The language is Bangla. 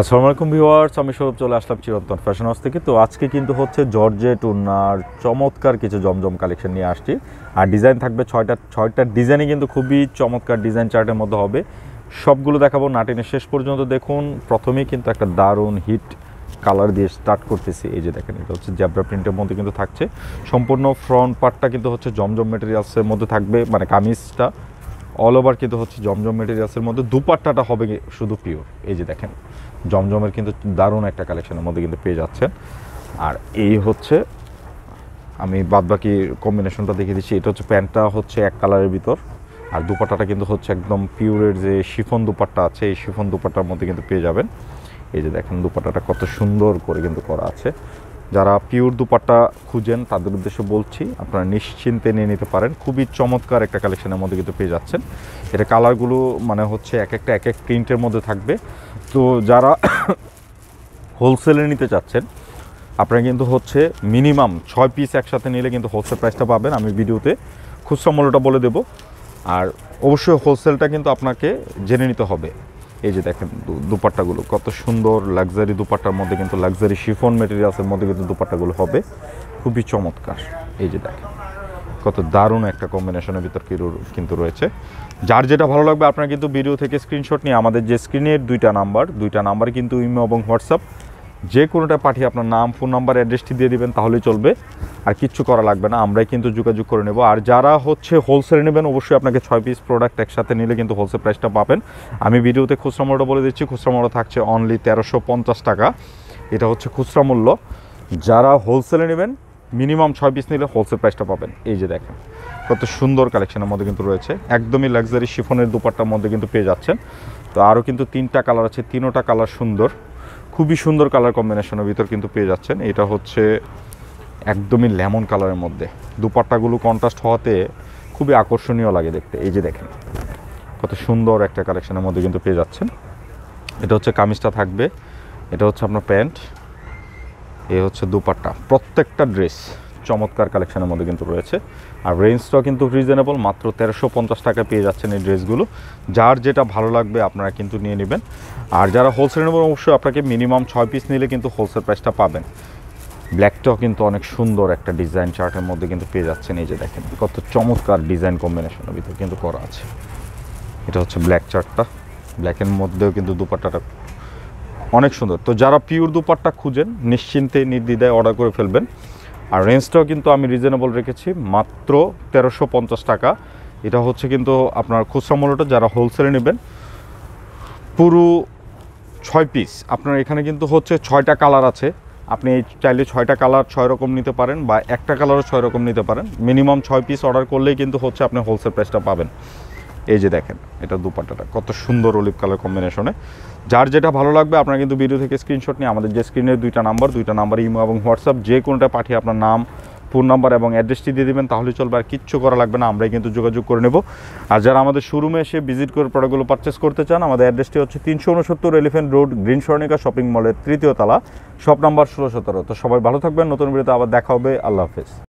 আসসালামু আলাইকুম ভিউয়ার্স, আমি সৌরভ চলে আসলাম চিরন্তন ফ্যাশন হাউস থেকে। তো আজকে কিন্তু হচ্ছে জর্জেট উন্নার চমৎকার কিছু জমজম কালেকশন নিয়ে আসছি। আর ডিজাইন থাকবে ছয়টা ছয়টা ডিজাইনই কিন্তু খুবই চমৎকার ডিজাইন চার্টের মধ্যে হবে। সবগুলো দেখাবো নাটিনের শেষ পর্যন্ত দেখুন। প্রথমেই কিন্তু একটা দারুণ হিট কালার দিয়ে স্টার্ট করতেছি। এই যে দেখেন, এটা হচ্ছে জ্যাবরা প্রিন্টের মধ্যে কিন্তু থাকছে। সম্পূর্ণ ফ্রন্ট পার্টটা কিন্তু হচ্ছে জমজম মেটেরিয়ালসের মধ্যে থাকবে মানে কামিজটা। অল ওভার কিন্তু হচ্ছে জমজম মেটেরিয়ালসের মধ্যে দুপাট্টাটা হবে শুধু পিওর এই যে দেখেন, জমজমের কিন্তু দারুণ একটা কালেকশনের মধ্যে কিন্তু পেয়ে যাচ্ছেন। আর এই হচ্ছে, আমি বাদবাকি কম্বিনেশনটা দেখিয়ে দিচ্ছি, এটা হচ্ছে প্যান্টটা হচ্ছে এক কালারের ভিতর। আর দুপাট্টাটা কিন্তু হচ্ছে একদম পিওরের যে শিফন দুপাট্টা আছে, এই শিফন দুপাট্টার মধ্যে কিন্তু পেয়ে যাবেন। এই যে দেখেন, দুপাট্টাটা কত সুন্দর করে কিন্তু করা আছে। যারা পিওর দুপাট্টা খুঁজেন, তাদের উদ্দেশ্যে বলছি, আপনারা নিশ্চিন্তে নিয়ে নিতে পারেন। খুবই চমৎকার একটা কালেকশনের মধ্যে কিন্তু পেয়ে যাচ্ছেন। এটা কালারগুলো মানে হচ্ছে এক একটা, এক এক প্রিন্টের মধ্যে থাকবে। তো যারা হোলসেলে নিতে চাচ্ছেন, আপনারা কিন্তু হচ্ছে মিনিমাম ছয় পিস একসাথে নিলে কিন্তু হোলসেল প্রাইসটা পাবেন। আমি ভিডিওতে খুচরা মূল্যটা বলে দেব। আর অবশ্যই হোলসেলটা কিন্তু আপনাকে জেনে নিতে হবে। এই যে দেখেন দুপাট্টাগুলো, কত সুন্দর লাক্সারি দুপাট্টার মধ্যে কিন্তু লাক্সারি শিফন মেটেরিয়ালসের মধ্যে কিন্তু দুপাট্টাগুলো হবে। খুবই চমৎকার। এই যে দেখেন, কত দারুণ একটা কম্বিনেশনের ভিতর কিন্তু রয়েছে। যার যেটা ভালো লাগবে, আপনারা কিন্তু ভিডিও থেকে স্ক্রিনশট নিয়ে আমাদের যে স্ক্রিনের দুইটা নাম্বার দুইটা নাম্বার কিন্তু ইমো এবং হোয়াটসঅ্যাপ যে কোনোটা পাঠিয়ে আপনার নাম, ফোন নাম্বার, অ্যাড্রেসটি দিয়ে দিবেন, তাহলেই চলবে। আর কিচ্ছু করা লাগবে না, আমরাই কিন্তু যোগাযোগ করে নেব। আর যারা হচ্ছে হোলসেলে নেবেন, অবশ্যই আপনাকে ছয় পিস প্রোডাক্ট একসাথে নিলে কিন্তু হোলসেল প্রাইসটা পাবেন। আমি ভিডিওতে খুচরা মূল্যটা বলে দিচ্ছি, খুচরা মূল্য থাকছে অনলি তেরোশো পঞ্চাশ টাকা। এটা হচ্ছে খুচরা মূল্য। যারা হোলসেলে নেবেন মিনিমাম ছয় পিস নিলে হোলসেল প্রাইসটা পাবেন। এই যে দেখেন, কত সুন্দর কালেকশনের মধ্যে কিন্তু রয়েছে। একদমই লাক্সারি শিফনের দুপাট্টার মধ্যে কিন্তু পেয়ে যাচ্ছেন। তো আরও কিন্তু তিনটা কালার আছে, তিনোটা কালার সুন্দর। খুবই সুন্দর কালার কম্বিনেশনের ভিতর কিন্তু পেয়ে যাচ্ছেন। এটা হচ্ছে একদমই লেমন কালারের মধ্যে। দুপাট্টাগুলো কন্ট্রাস্ট হওয়াতে খুবই আকর্ষণীয় লাগে দেখতে। এই যে দেখেন, কত সুন্দর একটা কালেকশনের মধ্যে কিন্তু পেয়ে যাচ্ছেন। এটা হচ্ছে কামিজটা থাকবে, এটা হচ্ছে আপনার প্যান্ট, এ হচ্ছে দুপাট্টা। প্রত্যেকটা ড্রেস চমৎকার কালেকশনের মধ্যে কিন্তু রয়েছে। আর রেঞ্জটাও কিন্তু রিজনেবল মাত্র তেরোশো পঞ্চাশ টাকায় পেয়ে যাচ্ছেন এই ড্রেসগুলো। যার যেটা ভালো লাগবে আপনারা কিন্তু নিয়ে নেবেন। আর যারা হোলসেল নেবেন, অবশ্যই আপনাকে মিনিমাম ছয় পিস নিলে কিন্তু হোলসেল প্রাইসটা পাবেন। ব্ল্যাকটাও কিন্তু অনেক সুন্দর একটা ডিজাইন চার্টের মধ্যে কিন্তু পেয়ে যাচ্ছেন। এই যে দেখেন, কত চমৎকার ডিজাইন কম্বিনেশনের ভিতরে কিন্তু করা আছে। এটা হচ্ছে ব্ল্যাক চার্টটা ব্ল্যাকের মধ্যেও কিন্তু দুপাট্টাটা অনেক সুন্দর। তো যারা পিওর দুপাট্টা খুঁজেন, নিশ্চিন্তে নির্দ্বিধায় অর্ডার করে ফেলবেন। আর রেঞ্জটাও কিন্তু আমি রিজনেবল রেখেছি, মাত্র তেরোশো টাকা। এটা হচ্ছে কিন্তু আপনার খুচরা মূল্যটা যারা হোলসেলে নেবেন, পুরো ছয় পিস আপনার এখানে কিন্তু হচ্ছে ছয়টা কালার আছে। আপনি চাইলে ছয়টা কালার ছয় রকম নিতে পারেন বা একটা কালারও ছয় রকম নিতে পারেন। মিনিমাম ছয় পিস অর্ডার করলেই কিন্তু হচ্ছে আপনি হোলসেল প্রাইসটা পাবেন। এই যে দেখেন, এটা দুপাট্টাটা, কত সুন্দর অলিভ কালার কম্বিনেশনে যার যেটা ভালো লাগবে, আপনারা কিন্তু ভিডিও থেকে স্ক্রিনশট নিয়ে আমাদের যে স্ক্রিনের দুইটা নাম্বার দুইটা নাম্বার ইমো এবং হোয়াটসঅ্যাপ, যে কোনোটা পাঠিয়ে আপনার নাম ফোন নাম্বার এবং অ্যাড্রেসটি দিয়ে দেবেন, তাহলে চলবে আর কিচ্ছু করা লাগবে না, আমরাই কিন্তু যোগাযোগ করে নেব। আর যারা আমাদের শোরুমে এসে ভিজিট করে প্রোডাক্টগুলো পারচেস করতে চান, আমাদের অ্যাড্রেসটি হচ্ছে তিনশো উনসত্তর elephant road green Swarnika shopping মলের তৃতীয় তলা শপ নাম্বার ষোলো সতেরো। তো সবাই ভালো থাকবেন, নতুন ভিডিওতে আবার দেখা হবে, আল্লাহ হাফেজ।